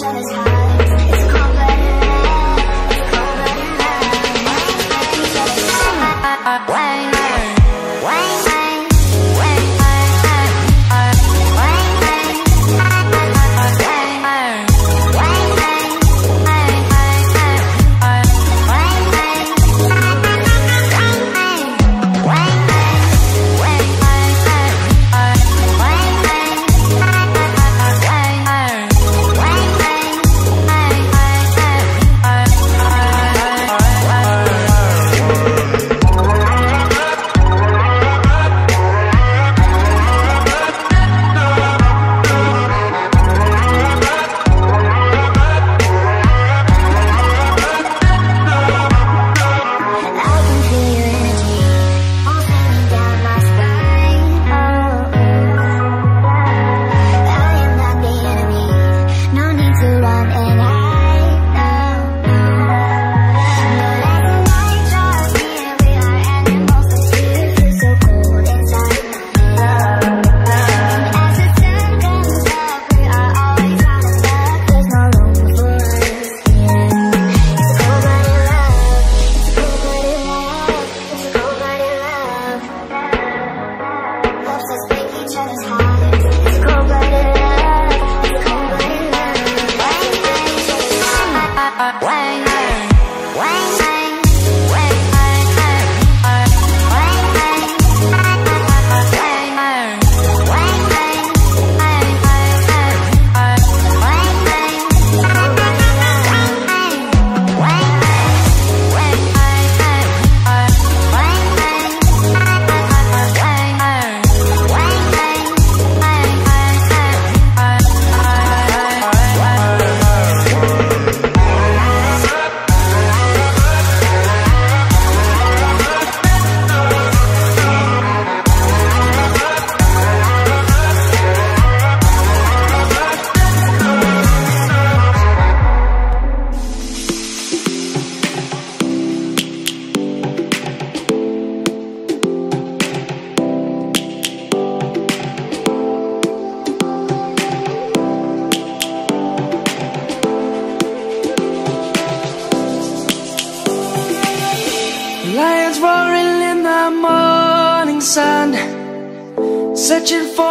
each other's house.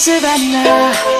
Savannah